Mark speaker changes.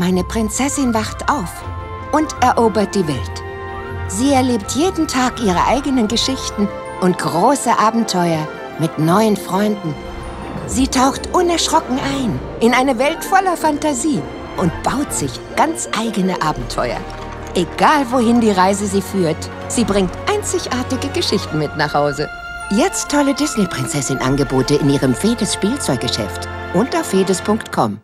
Speaker 1: Meine Prinzessin wacht auf und erobert die Welt. Sie erlebt jeden Tag ihre eigenen Geschichten und große Abenteuer mit neuen Freunden. Sie taucht unerschrocken ein in eine Welt voller Fantasie und baut sich ganz eigene Abenteuer. Egal wohin die Reise sie führt, sie bringt einzigartige Geschichten mit nach Hause. Jetzt tolle Disney-Prinzessin-Angebote in ihrem Fedes Spielzeuggeschäft und auf fedes.com.